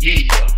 Yeah.